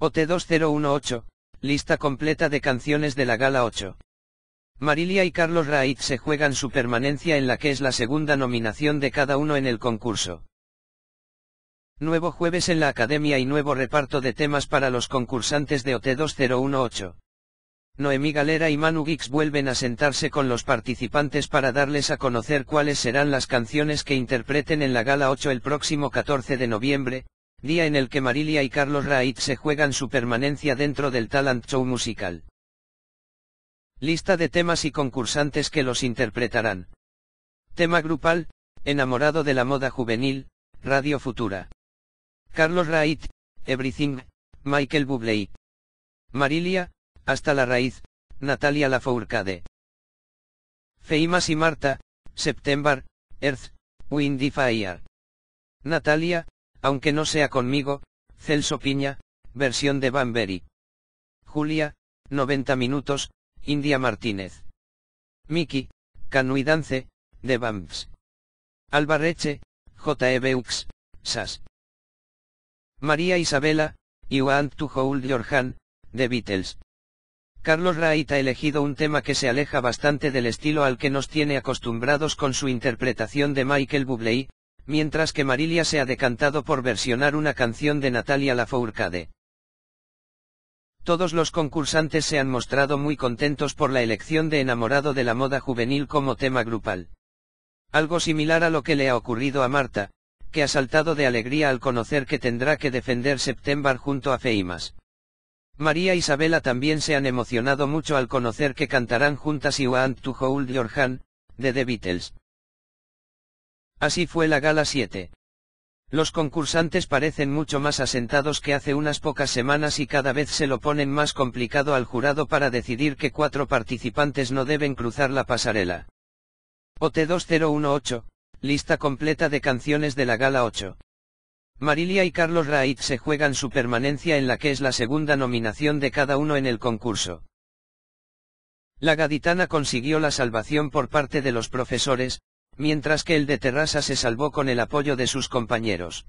OT2018, lista completa de canciones de la Gala 8. Marilia y Carlos Raid se juegan su permanencia en la que es la segunda nominación de cada uno en el concurso. Nuevo jueves en la Academia y nuevo reparto de temas para los concursantes de OT2018. Noemí Galera y Manu Gix vuelven a sentarse con los participantes para darles a conocer cuáles serán las canciones que interpreten en la Gala 8 el próximo 14 de noviembre, día en el que Marilia y Carlos Raid se juegan su permanencia dentro del talent show musical. Lista de temas y concursantes que los interpretarán. Tema grupal, Enamorado de la moda juvenil, Radio Futura. Carlos Raid, Everything, Michael Bublé. Marilia, Hasta la raíz, Natalia Lafourcade. Feimas y Marta, September, Earth, Windy Fire. Natalia, aunque no sea conmigo, Celso Piña, versión de Banbury. Julia, 90 minutos, India Martínez. Miki, Canu Dance, de Bamps. Albarreche, J.E. Beux, Sas. María Isabela, You Want to Hold Your Hand, de Beatles. Carlos Wright ha elegido un tema que se aleja bastante del estilo al que nos tiene acostumbrados con su interpretación de Michael Bublé, mientras que Marilia se ha decantado por versionar una canción de Natalia Lafourcade. Todos los concursantes se han mostrado muy contentos por la elección de Enamorado de la moda juvenil como tema grupal. Algo similar a lo que le ha ocurrido a Marta, que ha saltado de alegría al conocer que tendrá que defender September junto a Feimas. María Isabela también se han emocionado mucho al conocer que cantarán juntas You Want to Hold Your Hand, de The Beatles. Así fue la gala 7. Los concursantes parecen mucho más asentados que hace unas pocas semanas y cada vez se lo ponen más complicado al jurado para decidir que cuatro participantes no deben cruzar la pasarela. OT2018, lista completa de canciones de la gala 8. Marilia y Carlos Raid se juegan su permanencia en la que es la segunda nominación de cada uno en el concurso. La gaditana consiguió la salvación por parte de los profesores, mientras que el de Terrassa se salvó con el apoyo de sus compañeros.